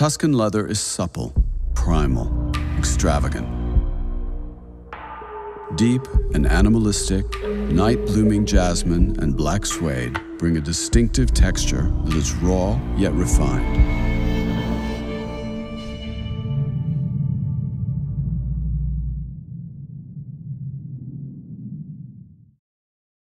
Tuscan leather is supple, primal, extravagant. Deep and animalistic, night blooming jasmine and black suede bring a distinctive texture that is raw yet refined.